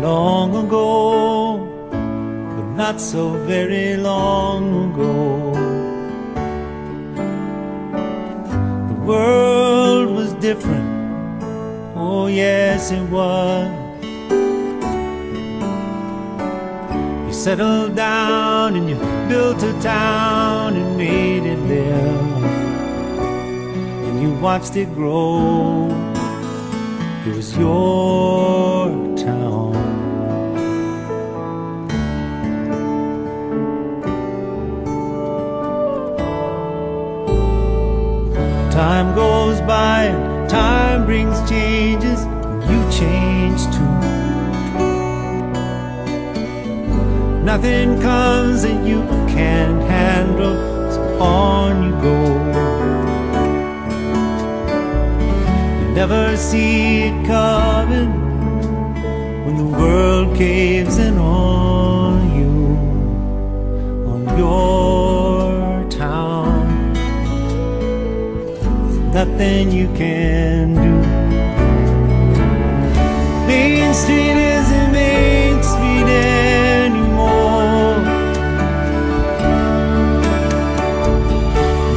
long ago, but not so very long ago. The world was different, oh yes it was. You settled down and you built a town and made it live, and you watched it grow. It was your town. Goes by, and time brings changes, you change too. Nothing comes that you can't handle, so on you go. You never see it coming when the world caves in on you, on your nothing you can do. Main Street isn't Main Street anymore.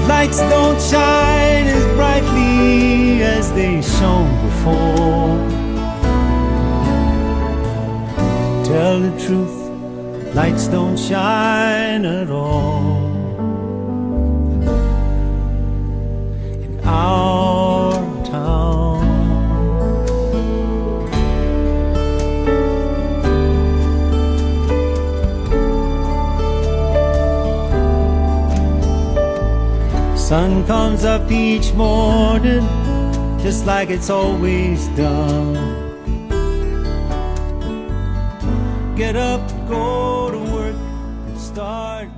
Lights don't shine as brightly as they shone before. Tell the truth, lights don't shine at all. Sun comes up each morning, just like it's always done. Get up, go to work, start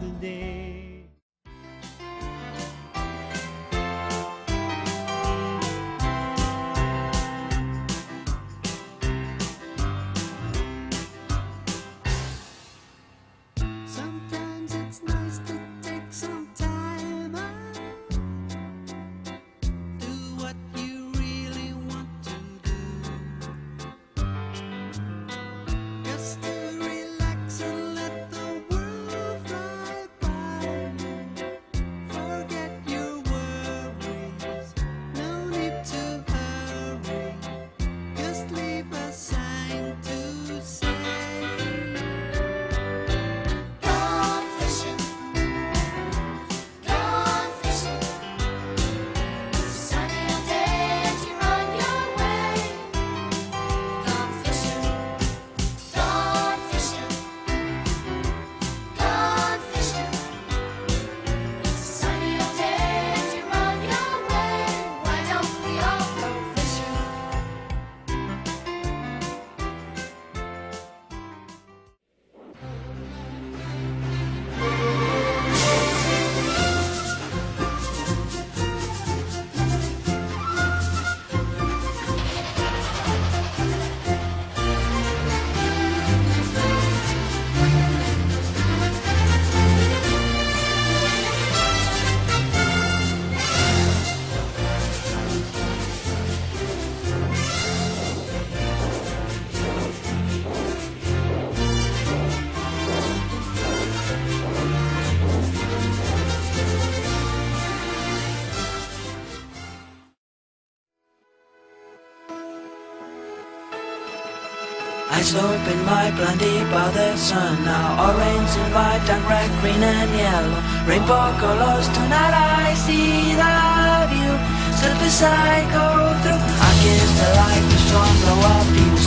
I slope in my blondie by the sun Now orange and white and red, green and yellow. Rainbow colors tonight I see that you Stood beside, go through. I kiss the light, the storm blow up views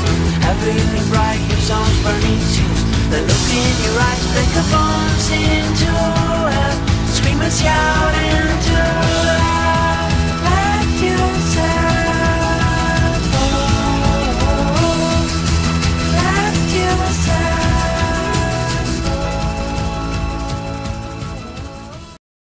Everything bright, your songs burning tunes. The look in your eyes, break a bones into